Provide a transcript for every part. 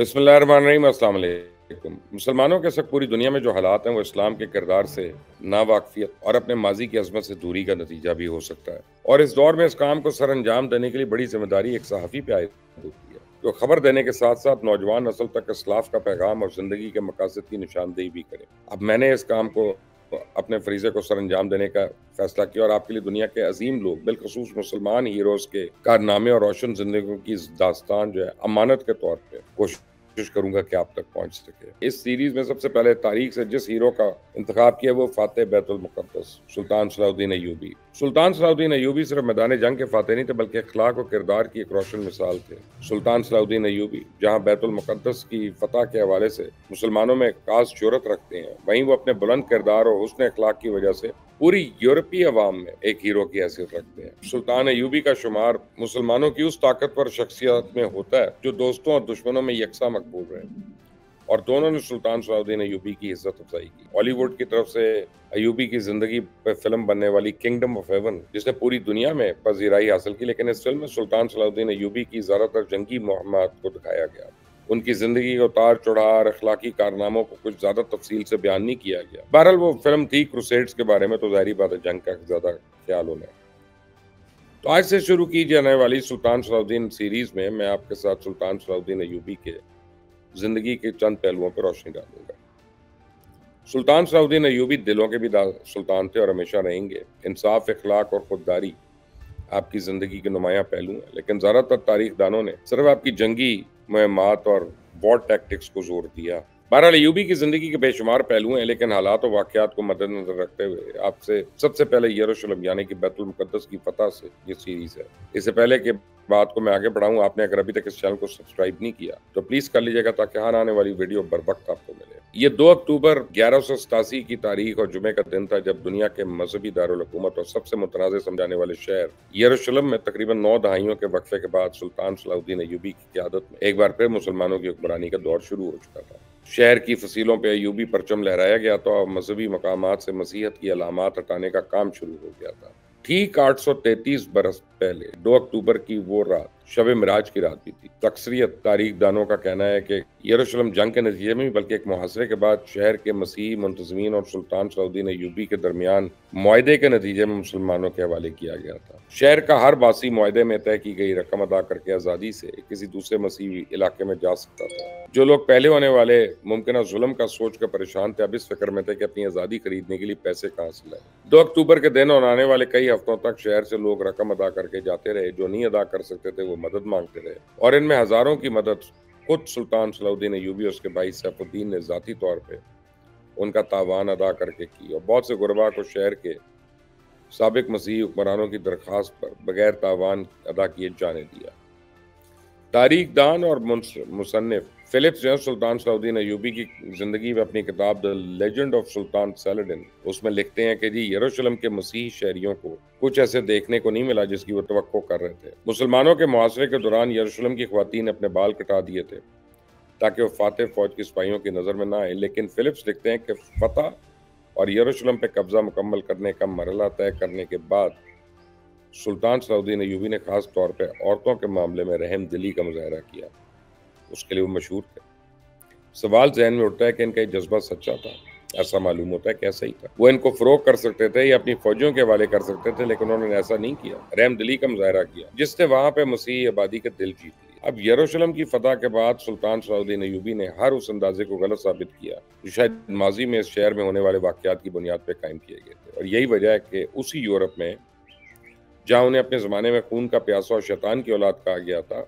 अस्सलाम मुसलमानों के सब पूरी दुनिया में जो हालात हैं, वो इस्लाम के किरदार से नावाकफियत और अपने माजी की अजमत से दूरी का नतीजा भी हो सकता है। और इस दौर में इस काम को सर अंजाम देने के लिए बड़ी ज़िम्मेदारी एक सहाफ़ी पे आयद होती है, जो खबर देने के साथ साथ नौजवान नस्ल तक इसलाफ का पैगाम और ज़िंदगी के मकासद की निशानदेही भी करे। अब मैंने इस काम को अपने फरीजे को सर अंजाम देने का फैसला किया और आपके लिए दुनिया के अजीम लोग, बिलखसूस मुसलमान हीरोज़ के कारनामे और रोशन ज़िंदगी की दास्तान जो है, अमानत के तौर पर कोशिश कोशिश करूँगा कि आप तक पहुँच सके। इस सीरीज़ में सबसे पहले तारीख से जिस हीरो का इंतखब किया, वो फातेह बैतुलमक़दस सुल्तान सलाउद्दीन अयूबी सुल्तान सलाउद्दीन अयूबी सिर्फ़ मैदान जंग के फाते नहीं थे, बल्कि अखलाक और किरदार की एक रोशन मिसाल थे। सुल्तान सलाउद्दीन अयूबी जहाँ बैतुल मुकद्दस की फतह के हवाले से मुसलमानों में खास शहरत रखते हैं, वहीं वो अपने बुलंद किरदार और हुसन अखलाक की वजह से पूरी यूरोपीय अवाम में एक हीरो की हैसियत रखते हैं। सुल्तान अयूबी का शुमार मुसलमानों की उस ताकतवर शख्सियत में होता है, जो दोस्तों और दुश्मनों में यकसा मकबूल रहे और दोनों ने सुल्तान सलाउद्दीन अयूबी की इज़्ज़त अफजाई की। बॉलीवुड की तरफ़ से अयूबी की ज़िंदगी पर फ़िल्म बनने वाली किंगडम ऑफ़ हेवन जिसने पूरी दुनिया में पजीराई हासिल की, लेकिन इस फ़िल्म में सुल्तान सलाउद्दीन अयूबी की ज़्यादातर जंगी मोहम्मद को दिखाया गया। उनकी ज़िंदगी को उतार चढ़ार अखलाकी कारनामों को कुछ ज़्यादा तफसील से बयान नहीं किया गया। बहरहाल, वो फ़िल्म थी क्रूसेड्स के बारे में तो जाहरी बात है जंग का ज़्यादा ख्याल होना तो आज से शुरू की जाने वाली सुल्तान सलाउद्दीन सीरीज़ में। मैं आपके साथ सुल्तान सलाउद्दीन अयूबी के ज़िंदगी के चंद पहलुओं पर रोशनी डालूँगा। सुल्तान सलाउद्दीन अयूबी दिलों के भी सुल्तान थे और हमेशा रहेंगे। इंसाफ अखलाक और खुददारी आपकी ज़िंदगी के नुमाया पहलू हैं, लेकिन ज़्यादातर तारीख दानों ने सिर्फ़ आपकी जंगी मुहमात और वॉर टैक्टिक्स को ज़ोर दिया। बहरहाल, यूबी की ज़िंदगी के बेशुमार पहलू हैं, लेकिन हालात और वाकत को मद्देनजर रखते हुए आपसे सबसे पहले यरूशलेम, यानी कि बैतुल मुकद्दस की फतह से ये सीरीज़ है। इससे पहले के बात को मैं आगे बढ़ाऊँ, आपने अगर अभी तक इस चैनल को सब्सक्राइब नहीं किया तो प्लीज़ कर लीजिएगा ताकि हर आने वाली वीडियो बर वक्त आपको मिले। ये दो अक्टूबर ग्यारह की तारीख और जुमे का दिन था, जब दुनिया के मजहबी दारकूमत और सबसे मुतनाज़ समझाने वाले शहर यरूशलेम में तकरीबन नौ दहाइयों के वक्फे के बाद सुल्तान सलाउद्दीन अयूबी की क्यादत में एक बार फिर मुसलमानों की हुक्मरानी का दौर शुरू हो चुका था। शहर की फसीलों पर अयूबी परचम लहराया गया था, और मजहबी मकाम से मसीहत की अलामत हटाने का काम शुरू हो गया था। ठीक 833 बरस पहले 2 अक्टूबर की वो रात शब मराज की रात भी थी। तकसरियत तारीख दानों का कहना है कि यरूशलेम जंग के नतीजे में बल्कि एक मुहासरे के बाद शहर के मसीह, मुंतजमीन और सुल्तान सऊदीन यूबी के दरमियान माहे के नतीजे में मुसलमानों के हवाले किया गया था। शहर का हर बासी माहे में तय की गई रकम अदा करके आज़ादी से किसी दूसरे मसीही इलाके में जा सकता था। जो लोग पहले होने वाले मुमकिन जुल्म का सोच कर परेशान थे, अब इस फ़िक्र में थे कि अपनी आज़ादी खरीदने के लिए पैसे कहाँ से लाए। दो अक्टूबर के दिन और आने वाले कई हफ्तों तक शहर से लोग रकम अदा करके जाते रहे, जो नहीं अदा कर सकते थे वो मदद मांगते रहे। और इनमें हज़ारों की मदद खुद सुल्तान सलाउद्दीन यूबी उसके भाई सैफुद्दीन ने ज़ाती तौर पर उनका तावान अदा करके की। और बहुत से गुरबा को शहर के सबक मसीह हुक्मरानों की दरख्वास्त पर बगैर तावान अदा किए जाने दिया। तारीख दान और मुसनफ़ फिलिप्स जो सुल्तान सऊदीन अयूबी की ज़िंदगी में अपनी किताब the legend of Sultan Saladin उसमें लिखते हैं कि जी, यरूशलेम के मसीह शहरियों को कुछ ऐसे देखने को नहीं मिला जिसकी वो तो कर रहे थे। मुसलमानों के मुआसरे के दौरान यरूशलेम की खातन अपने बाल कटा दिए थे, ताकि वो फातह फौज की सिपाहियों की नज़र में ना आए। लेकिन फिलिप्स लिखते हैं कि फतह और यरूशलेम पर कब्जा मुकम्मल करने का मरला तय करने के बाद सुल्तान सऊदीन अयूबी ने खास तौर पर औरतों के मामले में रहम दिली का मुजाहरा किया। उसके लिए वो मशहूर थे। सवाल जहन में उठता है कि इनका ये जज्बा सच्चा था। ऐसा मालूम होता है कैसा ही था। वो इनको फरोग कर सकते थे या अपनी फौजियों के हवाले कर सकते थे, लेकिन उन्होंने ऐसा नहीं किया। रहम दिली का मुजाहरा किया जिससे वहाँ पे मसीह आबादी का दिल जीत लिया। अब यरूशलेम की फतह के बाद सुल्तान सऊदीन अयूबी ने हर उस अंदाजे को गलत साबित किया, जो शायद माजी में इस शहर में होने वाले वाकत की बुनियाद पर कायम किए गए थे। और यही वजह है कि उसी यूरोप में जहाँ उन्हें अपने ज़माने में खून का प्यासा और शैतान की औलाद कहा गया था,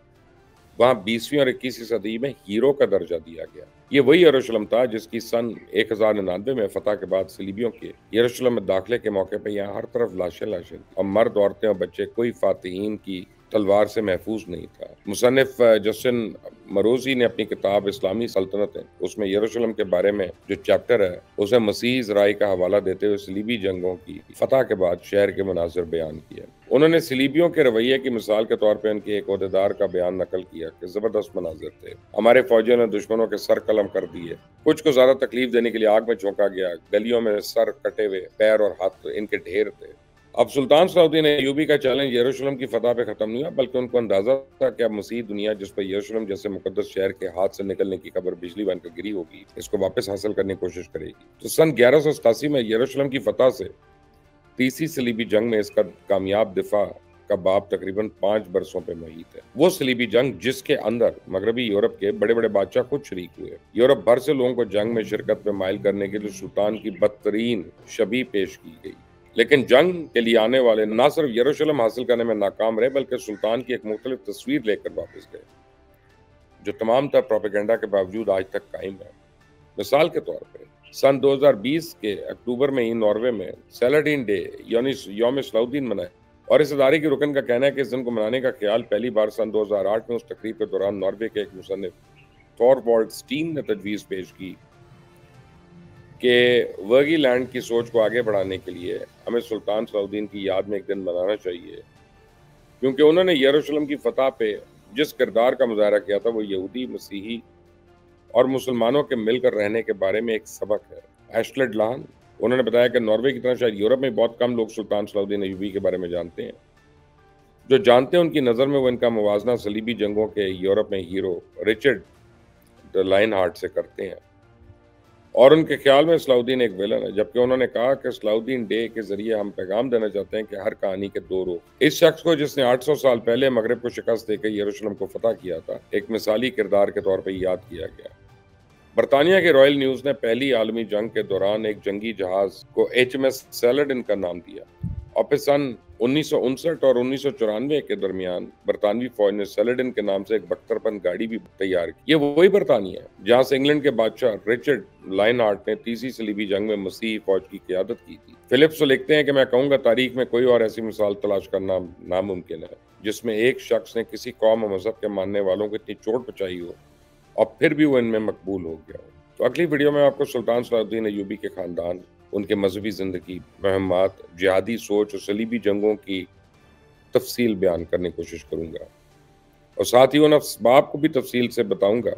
वहाँ बीसवीं और इक्कीसवीं सदी में हीरो का दर्जा दिया गया। ये वही यरूशलम था जिसकी सन एक हज़ार निन्यानवे में फतेह के बाद सलीबियों के यरूशलम में दाखिले के मौके पर यहाँ हर तरफ़ लाशें लाशें और मर्द, औरतें और बच्चे, कोई फातहीन की तलवार से महफूज नहीं था। मुसनफ़ जस्टिन मरोजी ने अपनी किताब इस्लामी सल्तनत, उसमें यरूशलेम के बारे में जो चैप्टर है, उसे मसीह राय का हवाला देते हुए सलीबी जंगों की, फतह के बाद शहर के मनाजिर बयान किया। उन्होंने सलीबियों के रवैये की मिसाल के तौर पर उनके एक अहदेदार का बयान नकल किया कि ज़बरदस्त मनाजिर थे। हमारे फौजियों ने दुश्मनों के सर कलम कर दिए। कुछ को ज़्यादा तकलीफ़ देने के लिए आग में झोंका गया। गलियों में सर कटे हुए पैर और हाथ इनके ढेर थे। अब सुल्तान सलाउद्दीन यूबी का चैलेंज यरूशलेम की फतह पे खत्म नहीं हुआ, बल्कि उनको अंदाज़ा था कि अब मसीह दुनिया जिस पर यरूशलेम जैसे मुकदस शहर के हाथ से निकलने की खबर बिजली बनकर गिरी होगी, इसको वापस हासिल करने की कोशिश करेगी। तो सन ग्यारह सौ में यरूशलेम की फतह से तीसरी सलीबी जंग में इसका कामयाब दिफा का बाप तकरीबन पाँच बरसों पे मुहित है। वो सलीबी जंग जिसके अंदर मगरबी यूरोप के बड़े बड़े बादशाह खुद शरीक हुए यूरोप भर से लोगों को जंग में शिरकत में माइल करने के लिए सुल्तान की बदतरीन शबी पेश की गई। लेकिन जंग के लिए आने वाले न सिर्फ़ यरूशलेम हासिल करने में नाकाम रहे, बल्कि सुल्तान की एक मुख्तलिफ़ तस्वीर लेकर वापस गए, जो तमाम तर प्रोपेगेंडा के बावजूद आज तक कायम है। मिसाल के तौर पर सन 2020 के अक्टूबर में ही नॉर्वे में सेलाडीन डे यानी योम सलाउद्दीन मनाए, और इस अदारे की रुकन का कहना है कि इस दिन को मनाने का ख्याल पहली बार सन 2008 में उस तकरीब के दौरान नॉर्वे के एक मुसनफ थॉर स्टीन ने तजवीज़ पेश की। कि वर्गी लैंड की सोच को आगे बढ़ाने के लिए हमें सुल्तान सलाउद्दीन की याद में एक दिन मनाना चाहिए। क्योंकि उन्होंने यरूशलेम की फतह पे जिस किरदार का मुजाहरा किया था, वो यहूदी, मसीही और मुसलमानों के मिलकर रहने के बारे में एक सबक है। एशलेड लान, उन्होंने बताया कि नॉर्वे की तरह शायद यूरोप में बहुत कम लोग सुल्तान सलाउद्दीन अयूबी के बारे में जानते हैं। जो जानते हैं, उनकी नज़र में वो इनका मुवजना सलीबी जंगों के यूरोप में hero Richard the line heart से करते हैं। और उनके ख्याल में सलाउद्दीन एक विलन है। जबकि उन्होंने कहा कि सलाउद्दीन डे के ज़रिए हम पैगाम देना चाहते हैं कि हर कहानी के दो रूप इस शख्स को जिसने 800 साल पहले मगरब को शिकस्त देकर यरूशलेम को फतह किया था, एक मिसाली किरदार के तौर पर याद किया गया। बरतानिया के रॉयल न्यूज़ ने पहली आलमी जंग के दौरान एक जंगी जहाज़ को एच एम एस सैलडिन का नाम दिया। और फिर सन उन्नीस सौ उनसठ और उन्नीस सौ चौरानवे के दरमियान बरतानवी फौज ने सेलेडिन के नाम से एक बख्तरपन गाड़ी भी तैयार की। ये वही बरतानिया है, जहाँ से इंग्लैंड के बादशाह रिचर्ड लाइन ने तीसरी सलीबी जंग में मसीही फौज की क्यादत की थी। फिलिप्स लिखते हैं कि मैं कहूँगा, तारीख में कोई और ऐसी मिसाल तलाश करना नामुमकिन है, जिसमें एक शख्स ने किसी कौम मज़हब के मानने वालों को इतनी चोट पहुंचाई हो और फिर भी वो इनमें मकबूल हो गया हो। तो अगली वीडियो में आपको सुल्तान सलाउद्दीन अयूबी के खानदान उनके मजहबी ज़िंदगी, महमात, जिहादी सोच और सलीबी जंगों की तफसील बयान करने की कोशिश करूँगा। और साथ ही उन असबाब को भी तफसील से बताऊँगा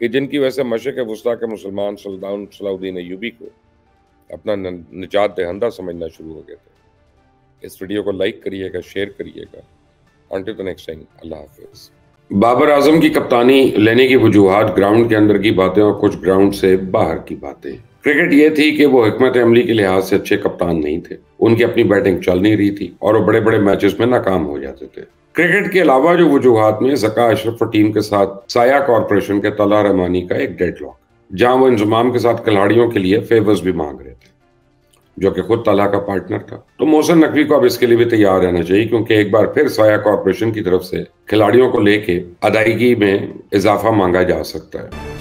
कि जिनकी वजह से मशक वस्ता के मुसलमान सुल्तान सलाउद्दीन अयूबी को अपना निजात दहंदा समझना शुरू हो गए थे। इस वीडियो को लाइक करिएगा, शेयर करिएगा। बाबर आज़म की कप्तानी लेने की वजूहत, ग्राउंड के अंदर की बातें और कुछ ग्राउंड से बाहर की बातें। क्रिकेट ये थी कि वो हमत अमली के लिहाज से अच्छे कप्तान नहीं थे। उनकी अपनी बैटिंग चल नहीं रही थी और वो बड़े बड़े मैचेस में नाकाम हो जाते थे। क्रिकेट के अलावा जो वजूहत में जका अशरफ टीम के साथ साया कॉरपोरेशन के तला रहमानी का एक डेड लॉक जहाँ वो इंजमाम के साथ खिलाड़ियों के लिए फेवर्स भी मांग रहे थे, जो कि खुद तला का पार्टनर था। तो मोहसन नकवी को अब इसके लिए भी तैयार रहना चाहिए, क्योंकि एक बार फिर साया कॉरपोरेशन की तरफ़ से खिलाड़ियों को लेके अदायगी में इजाफा मांगा जा सकता है।